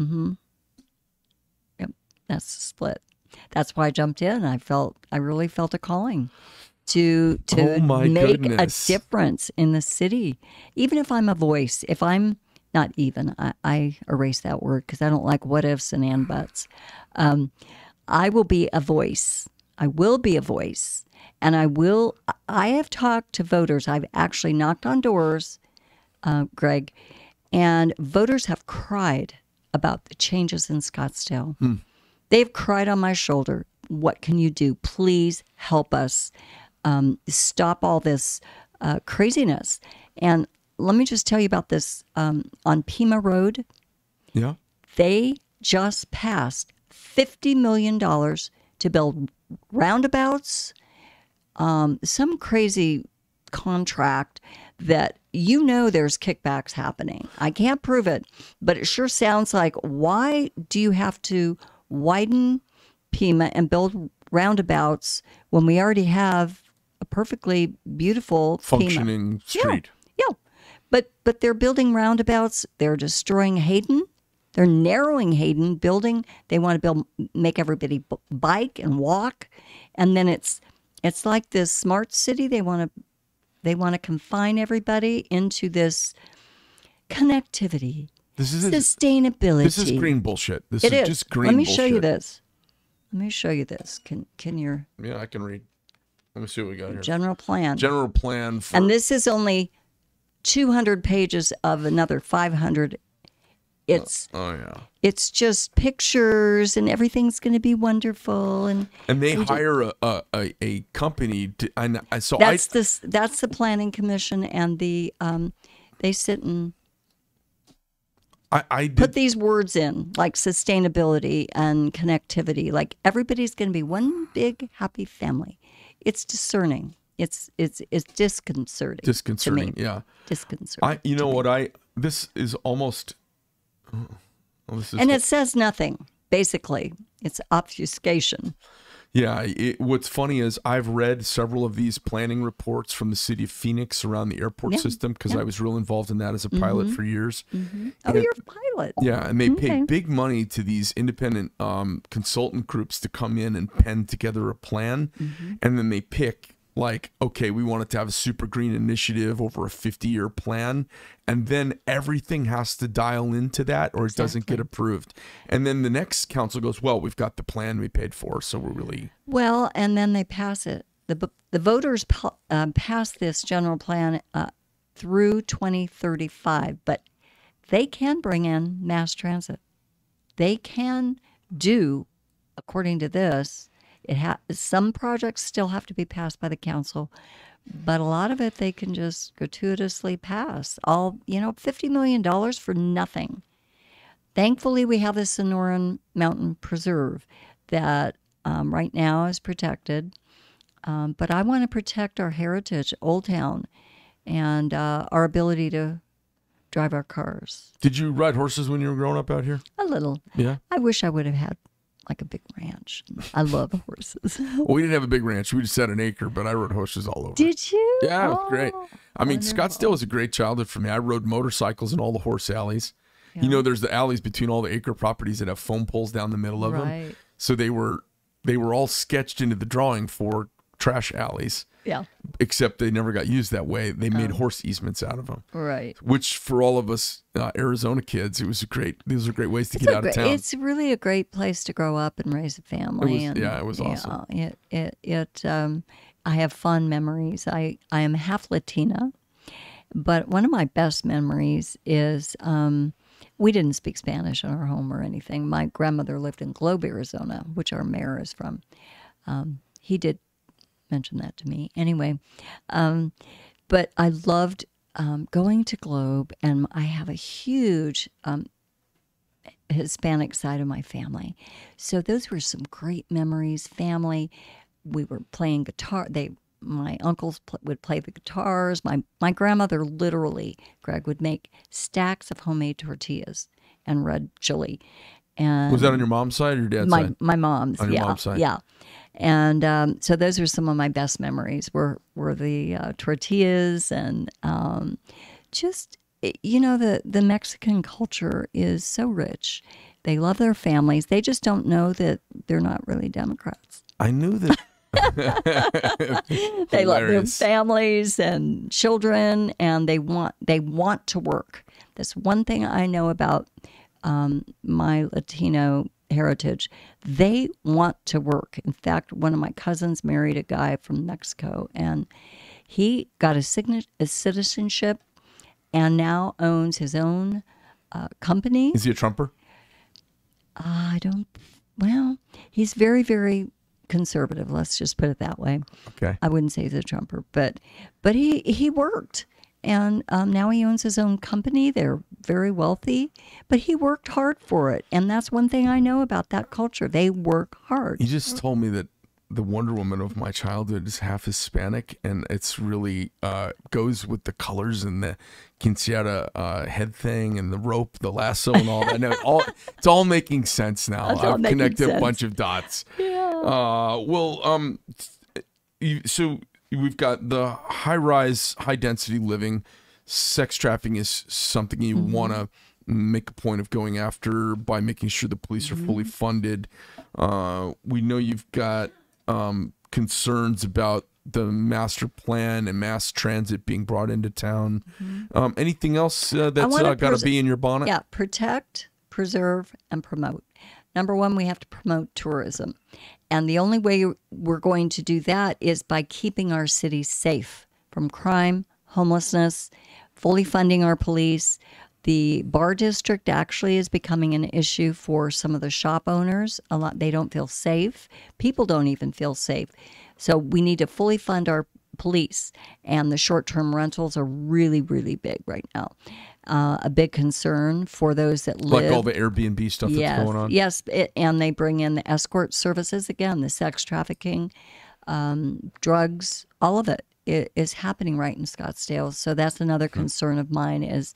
S3: Yep, that's the split. That's why I jumped in. I felt I really felt a calling to to
S2: Oh,
S3: make
S2: goodness.
S3: a difference in the city. Even if I'm a voice, if I'm not even, I, I erase that word because I don't like what ifs and and buts. Um, I will be a voice. I will be a voice, and I will. I have talked to voters. I've actually knocked on doors, uh, Greg, and voters have cried about the changes in Scottsdale. They've cried on my shoulder. What can you do? Please help us um, stop all this uh, craziness. And let me just tell you about this um, on Pima Road.
S2: Yeah.
S3: They just passed $50 million to build roundabouts, um, some crazy contract that you know there's kickbacks happening. I can't prove it, but it sure sounds like why do you have to widen Pima and build roundabouts when we already have a perfectly beautiful?
S2: Functioning street.
S3: Yeah, yeah. but but they're building roundabouts. They're destroying Hayden. They're narrowing Hayden. Building. They want to build, make everybody b- bike and walk, and then it's it's like this smart city. They want to they want to confine everybody into this connectivity,
S2: This is
S3: sustainability.
S2: this is green bullshit. This is,
S3: is.
S2: just green
S3: Let me
S2: bullshit.
S3: show you this. Let me show you this. Can can your
S2: Yeah, I can read. Let me see what we got here.
S3: general plan?
S2: General plan for
S3: And this is only 200 pages of another 500. It's
S2: Oh yeah.
S3: it's just pictures and everything's going to be wonderful and
S2: And they hire a a, a, a company to and I so
S3: that's
S2: I
S3: this that's the planning commission and the um they sit and
S2: I, I did
S3: put these words in like sustainability and connectivity like everybody's going to be one big happy family. It's discerning. It's it's it's disconcerting.
S2: disconcerting. Yeah.
S3: Disconcerting.
S2: I you know what I this is almost oh, this is
S3: and it says nothing basically. It's obfuscation.
S2: Yeah, it, what's funny is I've read several of these planning reports from the city of Phoenix around the airport
S3: Yeah,
S2: system because I was real involved in that as a pilot for years.
S3: Oh,
S2: And-
S3: you're a pilot.
S2: Yeah, and they pay big money to these independent um, consultant groups to come in and pen together a plan,
S3: Mm-hmm.
S2: and then they pick like, okay, we want it to have a super green initiative over a fifty-year plan, and then everything has to dial into that, or it doesn't get approved. And then the next council goes, well, we've got the plan we paid for, so we're really
S3: Well, and then they pass it. The the voters um, pass this general plan uh, through 2035, but they can bring in mass transit. They can do, according to this, it ha- some projects still have to be passed by the council, but a lot of it they can just gratuitously pass. All you know, fifty million dollars for nothing. Thankfully, we have the Sonoran Mountain Preserve that um, right now is protected. Um, but I want to protect our heritage, Old Town, and uh, our ability to drive our cars.
S2: Did you ride horses when you were growing up out here?
S3: A little.
S2: Yeah.
S3: I wish I would have had like a big ranch. I love horses.
S2: Well, we didn't have a big ranch. We just had an acre, but I rode horses all over.
S3: Did you?
S2: yeah, it was great.
S3: Oh,
S2: I mean,
S3: wonderful.
S2: Scottsdale was a great childhood for me. I rode motorcycles in all the horse alleys. You know, there's the alleys between all the acre properties that have foam poles down the middle of them. So they were they were all sketched into the drawing for trash alleys.
S3: Yeah.
S2: Except they never got used that way. They made horse easements out of them.
S3: Right.
S2: Which, for all of us uh, Arizona kids, it was a great. These are great ways to
S3: It's,
S2: get out of town.
S3: it's really a great place to grow up and raise a family.
S2: was-
S3: and,
S2: yeah, it was awesome.
S3: It it it. Um, I have fond memories. I I am half Latina, but one of my best memories is um, we didn't speak Spanish in our home or anything. My grandmother lived in Globe, Arizona, which our mayor is from. Um, he did mention that to me anyway. Um, but I loved um, going to Globe, and I have a huge um, Hispanic side of my family. So those were some great memories. Family, we were playing guitar. They, my uncles pl- would play the guitars. My my grandmother literally, Greg, would make stacks of homemade tortillas and red chili. And
S2: was that on your mom's side or your dad's
S3: my
S2: side?
S3: my mom's
S2: On your
S3: yeah
S2: mom's side.
S3: yeah and um, so those are some of my best memories. Were were the uh, tortillas and um, just eh, you know the the Mexican culture is so rich. They love their families. They just don't know that they're not really Democrats.
S2: I knew that.
S3: they love their families and children and they want they want to work. That's one thing i know about um, my latino heritage. They want to work. In fact one of my cousins married a guy from mexico and he got a, signa- a citizenship and now owns his own uh, company.
S2: Is he a Trumper?
S3: i don't well he's very very conservative let's just put it that way.
S2: Okay.
S3: I wouldn't say he's a trumper, but but he he worked, and um, now he owns his own company. They're very wealthy, but he worked hard for it, and that's one thing I know about that culture. They work hard.
S2: You just told me that the Wonder Woman of my childhood is half Hispanic, and it's really uh, goes with the colors and the quinceañera uh, head thing and the rope, the lasso, and all that. No, all it's all making sense now. I've connected a bunch of dots. Yeah. Uh, well, um, you, so we've got the high rise, high density living. Sex trafficking is something you
S3: Mm-hmm.
S2: want to make a point of going after by making sure the police are fully
S3: Mm-hmm.
S2: funded. Uh, we know you've got um, concerns about the master plan and mass transit being brought into town. Um, anything else uh, that's uh, got to
S3: pres-
S2: be in your bonnet?
S3: Yeah, protect, preserve, and promote. Number one, we have to promote tourism. And the only way we're going to do that is by keeping our city safe from crime, homelessness, fully funding our police. The bar district actually is becoming an issue for some of the shop owners. A lot they don't feel safe. People don't even feel safe. So we need to fully fund our police and the short-term rentals are really really big right now. Uh, a big concern for those that live
S2: Like all the Airbnb stuff
S3: yes,
S2: that's going on.
S3: Yes, it, and they bring in the escort services again, the sex trafficking, um, drugs, all of it is happening right in Scottsdale. So that's another
S2: Hmm.
S3: concern of mine. Is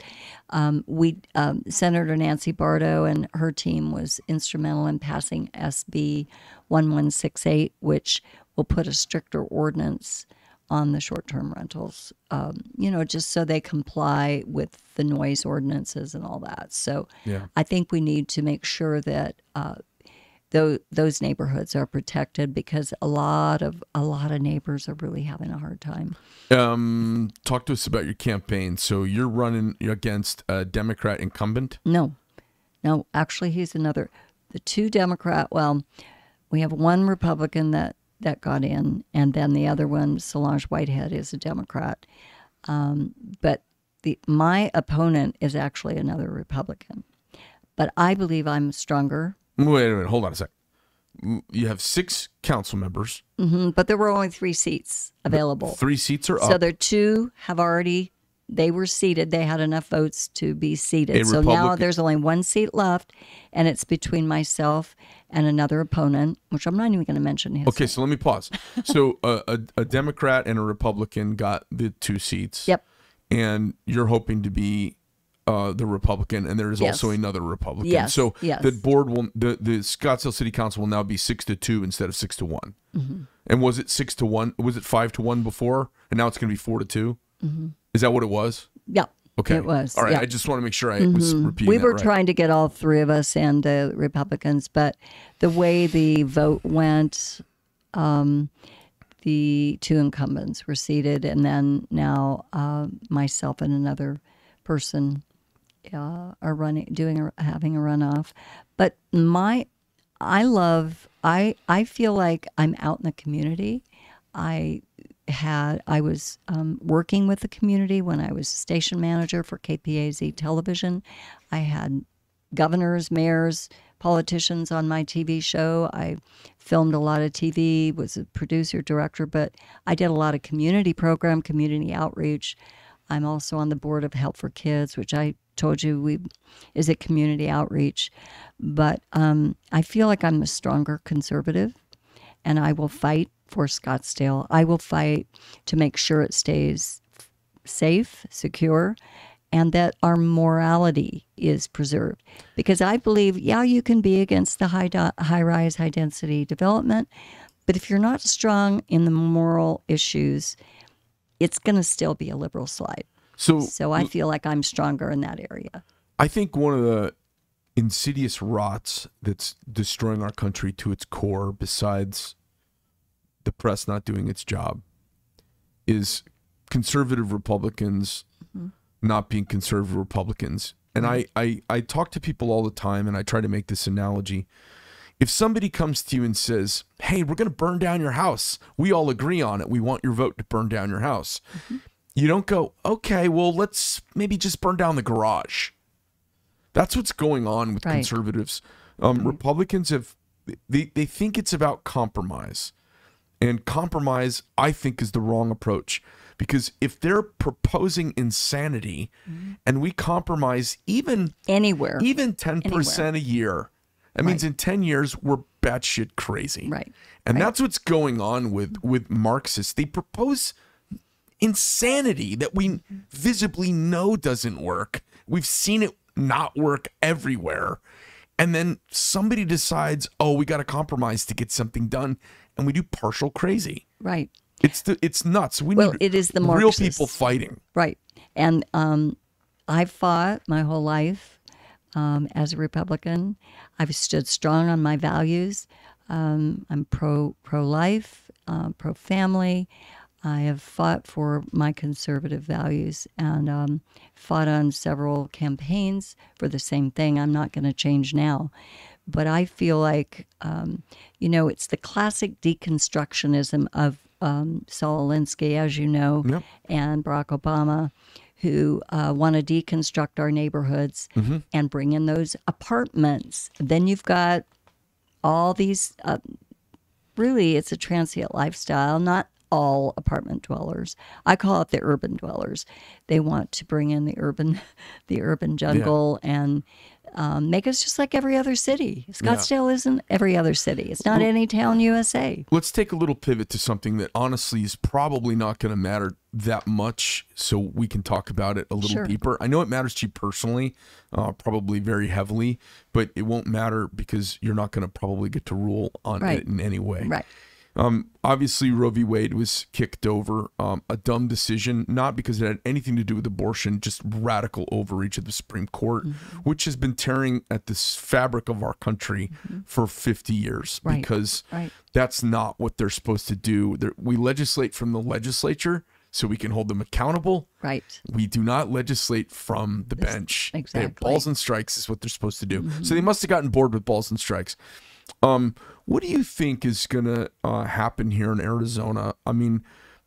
S3: um, we um, Senator Nancy Barto and her team was instrumental in passing SB one one six eight, which will put a stricter ordinance on the short-term rentals. Um, you know, just so they comply with the noise ordinances and all that. So
S2: Yeah.
S3: I think we need to make sure that uh, those those neighborhoods are protected because a lot of a lot of neighbors are really having a hard time.
S2: Um, talk to us about your campaign. So you're running against a Democrat incumbent.
S3: No, no, actually, he's another. The two Democrat. Well, we have one Republican that that got in, and then the other one, Solange Whitehead, is a Democrat. Um, but the my opponent is actually another Republican. But I believe I'm stronger.
S2: Wait a minute. Hold on a sec. You have six council members.
S3: Mhm, But there were only three seats available.
S2: Three seats are up.
S3: So there two have already they were seated. They had enough votes to be seated. So now there's only one seat left, and it's between myself and another opponent, which I'm not even going to mention his.
S2: Okay, so let me pause. So uh, a, a Democrat and a Republican got the two seats.
S3: Yep.
S2: And you're hoping to be uh, the Republican, and there is
S3: Yes.
S2: also another Republican.
S3: Yes,
S2: So
S3: yes.
S2: the board will the the Scottsdale City Council will now be six to two instead of six to one.
S3: Mm-hmm.
S2: And was it six to one? Was it five to one before? And now it's going to be four to 2 Is that what it was?
S3: Yep.
S2: Okay.
S3: Mm-hmm. It was.
S2: All right.
S3: yeah. Mm-hmm.
S2: I just want to make sure I was repeating.
S3: we were
S2: right.
S3: trying to get all three of us and the Republicans, but the way the vote went, um, the two incumbents were seated, and then now uh, myself and another person uh, are running, doing, a, having a runoff. But my, I love, I, I feel like I'm out in the community. I had, I was um, working with the community when I was station manager for KPAZ television. I had governors, mayors, politicians on my TV show. I filmed a lot of TV, was a producer, director, but I did a lot of community program, community outreach. I'm also on the board of Help for Kids, which I told you we is a community outreach. But um, I feel like I'm a stronger conservative, and I will fight for Scottsdale. I will fight to make sure it stays safe, secure, and that our morality is preserved. Because I believe, yeah, you can be against the high, do- high rise, high density development, but if you're not strong in the moral issues, it's going to still be a liberal slide.
S2: So,
S3: So I feel like I'm stronger in that area.
S2: I think one of the insidious rots that's destroying our country to its core, besides the press not doing its job, is conservative Republicans mm-hmm. not being conservative Republicans. And I, I, I talk to people all the time and I try to make this analogy. If somebody comes to you and says, Hey, we're going to burn down your house, we all agree on it. We want your vote to burn down your house. Mm-hmm. You don't go, Okay, well, let's maybe just burn down the garage. That's what's going on with
S3: Right.
S2: conservatives. Um, mm-hmm. Republicans have, they, they think it's about compromise. And compromise, I think, is the wrong approach. Because if they're proposing insanity mm-hmm. and we compromise even
S3: Anywhere.
S2: even 10% a year, that means in 10 years, we're batshit crazy.
S3: Right.
S2: And
S3: Right.
S2: that's what's going on with, with Marxists. They propose insanity that we visibly know doesn't work. We've seen it not work everywhere. And then somebody decides, oh, we got to compromise to get something done. And we do partial crazy.
S3: Right.
S2: It's the, it's nuts. We
S3: Well,
S2: need
S3: it is the
S2: real
S3: Marxists.
S2: people fighting.
S3: Right. And um, I've fought my whole life um, as a Republican. I've stood strong on my values. Um, I'm pro pro life, uh, pro family. I have fought for my conservative values and um, fought on several campaigns for the same thing. I'm not going to change now. But I feel like, um, you know, it's the classic deconstructionism of um, Saul Alinsky, as you know,
S2: Yep.
S3: and Barack Obama, who uh, want to deconstruct our neighborhoods and bring in those apartments. Then you've got all these. Uh, really, it's a transient lifestyle. Not all apartment dwellers. I call it the urban dwellers. They want to bring in the urban, the urban jungle and um, make us just like every other city. Scottsdale isn't every other city. It's not any town USA.
S2: Let's take a little pivot to something that honestly is probably not going to matter that much, so we can talk about it a little
S3: Sure.
S2: deeper. I know it matters to you personally, uh, probably very heavily, but it won't matter because you're not going to probably get to rule on
S3: Right.
S2: it in any way.
S3: Right.
S2: Um, obviously, Roe v. Wade was kicked over. Um, a dumb decision, not because it had anything to do with abortion, just radical overreach of the Supreme Court,
S3: Mm-hmm.
S2: which has been tearing at this fabric of our country for 50 years
S3: Right.
S2: because
S3: Right.
S2: that's not what they're supposed to do. They're, we legislate from the legislature so we can hold them accountable.
S3: Right.
S2: We do not legislate from the bench.
S3: Exactly.
S2: Balls and strikes is what they're supposed to do. So they must have gotten bored with balls and strikes. Um, what do you think is going to uh, happen here in Arizona? I mean,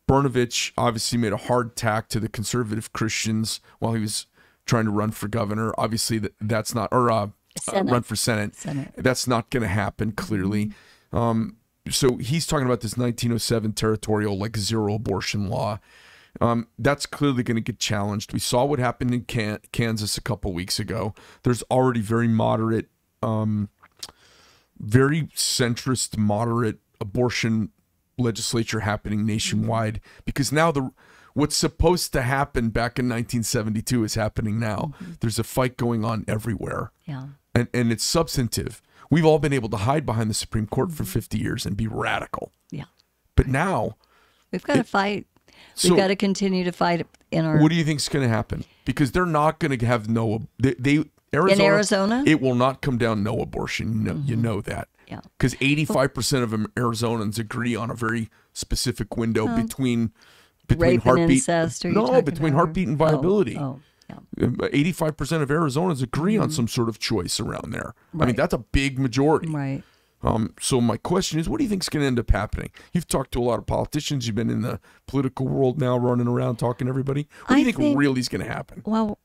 S2: Brnovich obviously made a hard tack to the conservative Christians while he was trying to run for governor. Obviously, that that's not or uh, uh, run for Senate.
S3: Senate.
S2: That's not going to happen. Clearly. Um, so he's talking about this 1907 territorial like zero abortion law. Um, that's clearly going to get challenged. We saw what happened in Can- Kansas a couple weeks ago. There's already very moderate, um, very centrist, moderate abortion legislature happening nationwide mm-hmm. because now the what's supposed to happen back in 1972 is happening now. Mm-hmm. There's a fight going on everywhere
S3: Yeah.
S2: and, and it's substantive. We've all been able to hide behind the Supreme Court for mm-hmm. 50 years and be radical.
S3: Yeah.
S2: But now,
S3: We've got to fight.
S2: So-
S3: We've got to continue to fight in our
S2: what do you think's going to happen? Because they're not going to have no they, they Arizona,
S3: Arizona?
S2: it will not come down no abortion. You know, you know that.
S3: Yeah.
S2: Because 85% of them Arizonans agree on a very specific window between between
S3: Rape
S2: heartbeat.
S3: incest,
S2: no, between heartbeat and
S3: Oh,
S2: viability.
S3: Oh, yeah.
S2: Eighty-five percent of Arizonans agree on some sort of choice around there. I mean,
S3: Mm-hmm.
S2: That's a big majority.
S3: Right.
S2: Um, so my question is, what do you think is going to end up happening? You've talked to a lot of politicians. You've been in the political world now, running around talking to everybody. What do you think,
S3: think-
S2: really is going to happen?
S3: Well,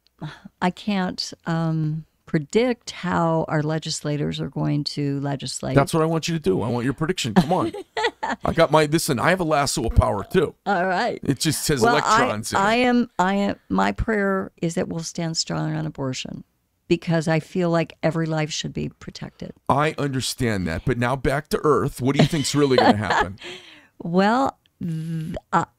S3: I can't um, predict how our legislators are going to legislate.
S2: That's what I want you to do. I want your prediction. Come on. I got my listen. I have a lasso of power too.
S3: all right.
S2: It just says
S3: Well,
S2: electrons.
S3: I, I
S2: it.
S3: am. I am. My prayer is that we'll stand strong on abortion because I feel like every life should be protected.
S2: I understand that, but now back to Earth. What do you think's really going to happen?
S3: Well,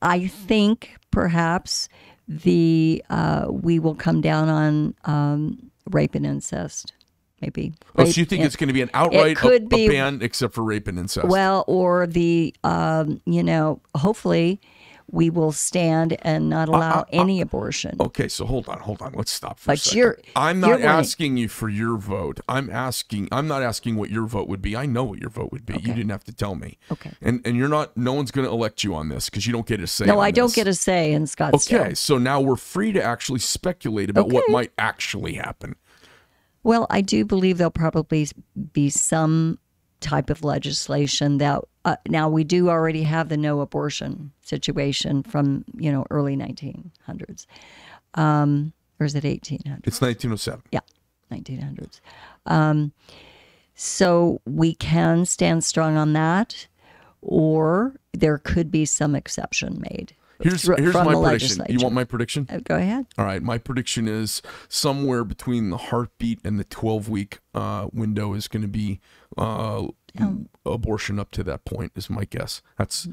S3: I think perhaps the uh, we will come down on um, rape and incest, maybe.
S2: Oh,
S3: Rape
S2: so you think it's going to be an outright
S3: could
S2: a,
S3: be-
S2: a ban except for rape and incest?
S3: Well, or the, um, you know, hopefully we will stand and not
S2: Uh,
S3: allow any abortion.
S2: Okay, so hold on, hold on. Let's stop for a
S3: But you're-
S2: I'm
S3: you're
S2: not
S3: wanting-
S2: asking you for your vote. I'm asking. I'm not asking what your vote would be. I know what your vote would be. You didn't have to tell me.
S3: Okay.
S2: And and you're not. No one's going to elect you on this because you don't get a say.
S3: No, I don't get a say in Scottsdale.
S2: Okay, so now we're free to actually speculate about what might actually happen.
S3: Well, I do believe there'll probably be some type of legislation that uh, now we do already have the no abortion situation from you know early 1900s, um, or is it 1800s?
S2: It's 1907.
S3: Yeah, 1900s. Um, so we can stand strong on that, or there could be some exception made.
S2: Here's here's my prediction. You want my prediction?
S3: Uh, Go ahead.
S2: All right, my prediction is somewhere between the heartbeat and the 12 week uh, window is going to be uh, abortion up to that point, is my guess. That's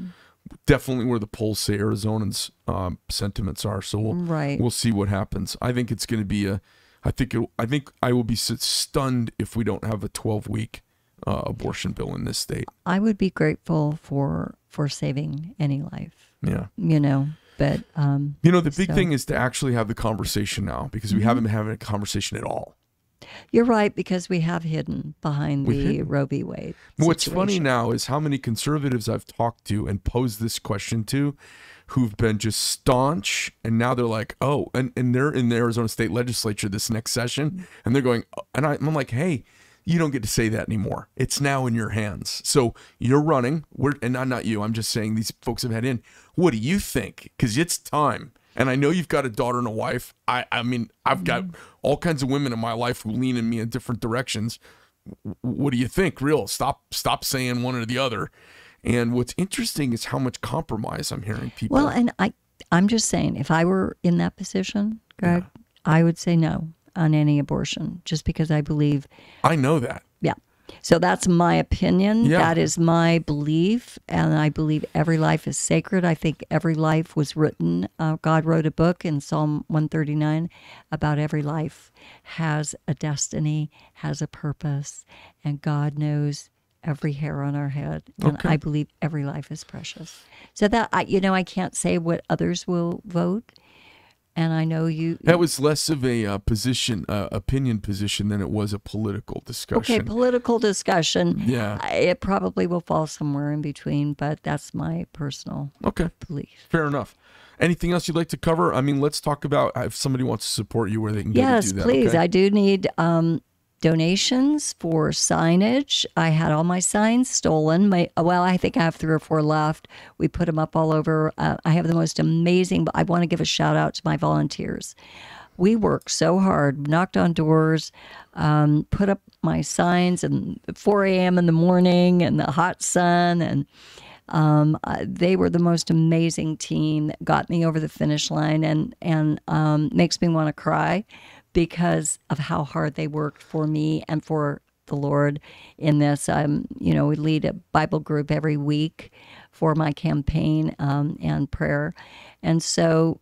S2: definitely where the polls say Arizonans' um, sentiments are. So we'll,
S3: Right.
S2: we'll see what happens. I think it's going to be a, I think, it, I think I will be stunned if we don't have a 12 week uh, abortion bill in this state.
S3: I would be grateful for for saving any life.
S2: Yeah.
S3: You know, but um,
S2: You know, the big
S3: So-
S2: thing is to actually have the conversation now because we haven't been having a conversation at all.
S3: You're right because we have hidden behind
S2: We've
S3: the
S2: hidden.
S3: Roe v. Wade.
S2: What's funny now is how many conservatives I've talked to and posed this question to who've been just staunch and now they're like, oh, and, and they're in the Arizona state legislature this next session mm-hmm. and they're going, oh, and I, I'm like, hey, you don't get to say that anymore. It's now in your hands. So you're running. We're, and I'm not you. I'm just saying these folks have had in. What do you think? Because it's time. And I know you've got a daughter and a wife. I, I mean, I've got mm-hmm. all kinds of women in my life who lean in me in different directions. What do you think real? Stop stop saying one or the other. And what's interesting is how much compromise i'm hearing people
S3: Well, and I, I'm just saying, if I were in that position, Greg, I would say no on any abortion, just because I believe,
S2: i know that.
S3: yeah. So that's my opinion.
S2: Yeah.
S3: That is my belief, and I believe every life is sacred. I think every life was written. Uh, God wrote a book in Psalm 139 about every life has a destiny, has a purpose, and God knows every hair on our head. And
S2: Okay.
S3: I believe every life is precious. So that I, you know, I can't say what others will vote, and I know you.
S2: that was less of a uh, position uh, opinion position than it was a political discussion
S3: Okay, political discussion.
S2: Yeah.
S3: I- It probably will fall somewhere in between, but that's my personal
S2: okay
S3: belief.
S2: fair enough anything else you'd like to cover i mean let's talk about if somebody wants to support you where they can
S3: Yes,
S2: to do that
S3: please.
S2: okay?
S3: I do need um, donations for signage. I had all my signs stolen. My well, I think I have three or four left. We put them up all over. Uh, I have the most amazing. I want to give a shout out to my volunteers. We worked so hard, knocked on doors, um, put up my signs, and 4 a.m. in the morning, and the hot sun, and um, uh, they were the most amazing team that got me over the finish line and and um, makes me want to cry because of how hard they worked for me and for the Lord in this. Um, you know, we lead a Bible group every week for my campaign um, and prayer, and so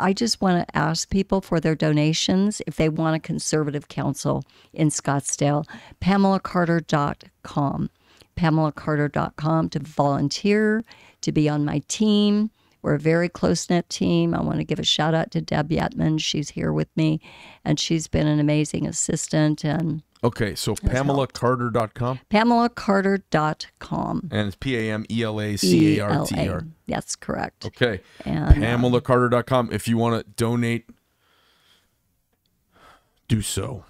S3: I just want to ask people for their donations if they want a conservative council in Scottsdale. PamelaCarter.com. PamelaCarter.com to volunteer, to be on my team. We're a very close knit team. I want to give a shout out to Deb Yetman. She's here with me, and she's been an amazing assistant and
S2: Okay, so PamelaCarter.com
S3: PamelaCarter.com.
S2: and it's P A M E L A C A R T E. R.
S3: That's correct.
S2: Okay.
S3: And, uh,
S2: PamelaCarter.com. If you want to donate, do so.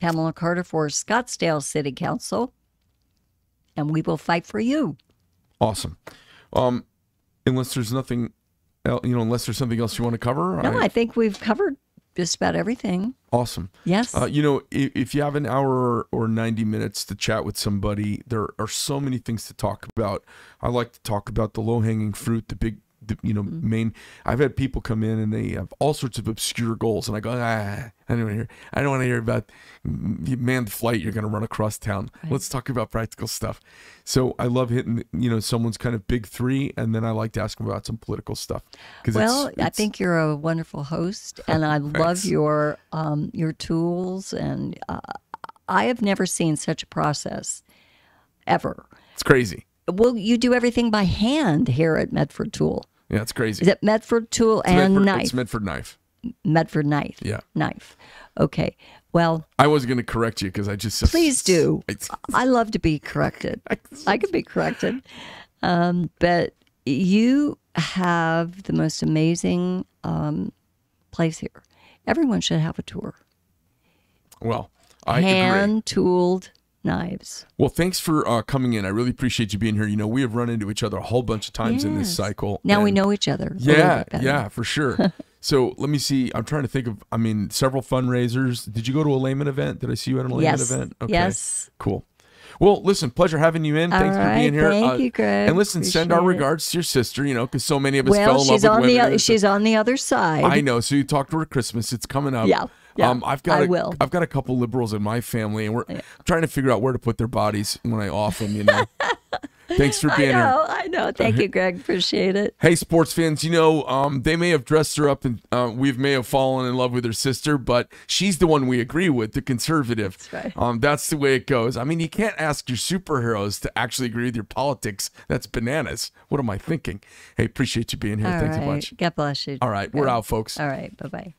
S3: Pamela Carter for Scottsdale City Council. And we will fight for you.
S2: Awesome. Um, unless there's nothing, el you know, unless there's something else you want to cover.
S3: No,
S2: I-
S3: I think we've covered just about everything.
S2: awesome.
S3: Yes.
S2: Uh, you know, if, if you have an hour or 90 minutes to chat with somebody, there are so many things to talk about. I like to talk about the low hanging fruit, the big, you know,
S3: Mm-hmm.
S2: main. I've had people come in and they have all sorts of obscure goals, and I go, ah, I don't want to hear. I don't want to hear about mm, manned flight. You're going to run across town. Let's talk about practical stuff. So I love hitting, you know, someone's kind of big three, and then I like to ask them about some political stuff. Because
S3: well, I think you're a wonderful host, and I love your um, your tools. And uh, I have never seen such a process ever.
S2: it's crazy.
S3: Well, you do everything by hand here at Medford Tool.
S2: Yeah, it's crazy.
S3: Is it Medford Tool
S2: It's
S3: and
S2: Medford,
S3: knife?
S2: It's Medford knife.
S3: Medford knife.
S2: Yeah.
S3: Knife. Okay. Well,
S2: I was going to correct you because I just
S3: Please do.
S2: It's-
S3: I love to be corrected. I can be corrected. Um, but you have the most amazing um, place here. Everyone should have a tour.
S2: Well, I agree.
S3: Hand tooled knives.
S2: Well, thanks for uh, coming in. I really appreciate you being here. You know, we have run into each other a whole bunch of times in this cycle.
S3: Now we know each other.
S2: Yeah, yeah, for sure. so let me see. I'm trying to think of. I mean, several fundraisers. Did you go to a layman event? Did I see you at a layman
S3: Yes.
S2: event?
S3: Yes.
S2: Cool. Well, listen, pleasure having you in. Thanks for being here. Uh,
S3: thank you, Greg.
S2: And listen, send our
S3: Appreciate it.
S2: regards to your sister. You know, because so many of us fell in
S3: she's
S2: love
S3: on
S2: with
S3: the
S2: women.
S3: o- she's on the other side.
S2: I know. So you talked to her Christmas. It's coming up.
S3: Yeah, yeah,
S2: um, I've got
S3: I
S2: a,
S3: will.
S2: I've got a couple liberals in my family, and we're trying to figure out where to put their bodies when I off them. You know. Thanks for
S3: I
S2: being here.
S3: know, I know. Thank you, Greg. Appreciate it.
S2: Hey, sports fans, you know, um, they may have dressed her up and uh, we may have fallen in love with her sister, but she's the one we agree with, the conservative.
S3: That's right.
S2: Um, that's the way it goes. I mean, you can't ask your superheroes to actually agree with your politics. That's bananas. What am I thinking? Hey, appreciate you being here.
S3: All
S2: Thanks
S3: right.
S2: a bunch.
S3: God bless you.
S2: All right, we're out, folks.
S3: All right. Bye bye.